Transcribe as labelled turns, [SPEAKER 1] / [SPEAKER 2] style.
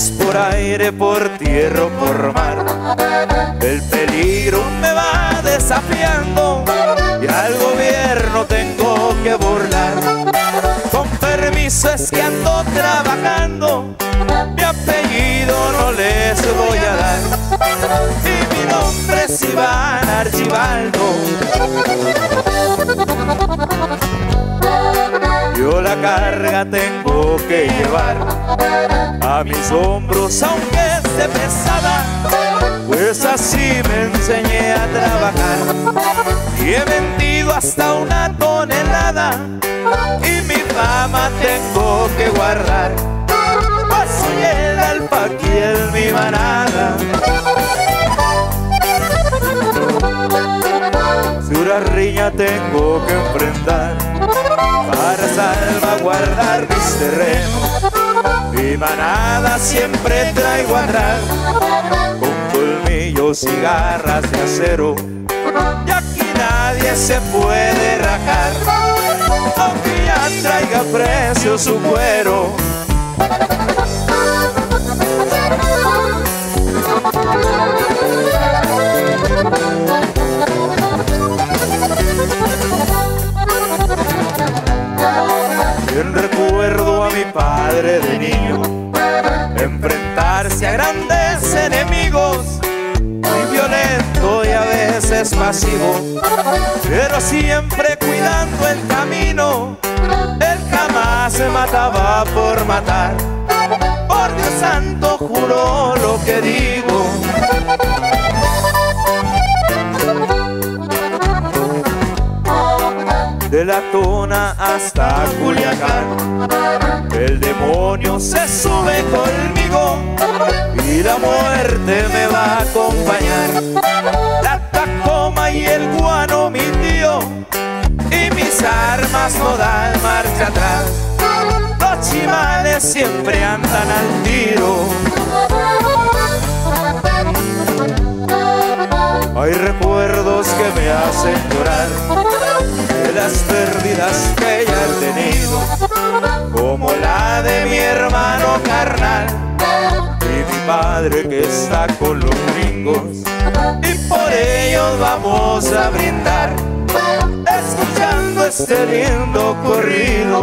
[SPEAKER 1] Por aire, por tierra por mar, el peligro me va desafiando y al gobierno tengo que burlar. Con permiso es que ando trabajando, mi apellido no les voy a dar. Y mi nombre es Iván Archibaldo. Tengo que llevar a mis hombros aunque esté pesada, pues así me enseñé a trabajar y he vendido hasta una tonelada. Y mi fama tengo que guardar, soy el alfa aquí en mi manada. Si una riña tengo que enfrentar para salvaguardar mis terrenos. Mi manada siempre traigo atrás con colmillos y garras de acero. Y aquí nadie se puede rajar, aunque ya traiga precio su cuero. Enfrentarse a grandes enemigos, muy violento y a veces masivo, pero siempre cuidando el camino. Él jamás se mataba por matar, por Dios santo juro lo que digo. de la tona hasta Culiacán. El demonio se sube conmigo y la muerte me va a acompañar. La tacoma y el guano, mi tío, y mis armas no dan marcha atrás. Los chimales siempre andan al tiro. Recuerdos que me hacen llorar de las pérdidas que ya he tenido, como la de mi hermano carnal y mi padre que está con los gringos. Y por ellos vamos a brindar, escuchando este lindo corrido.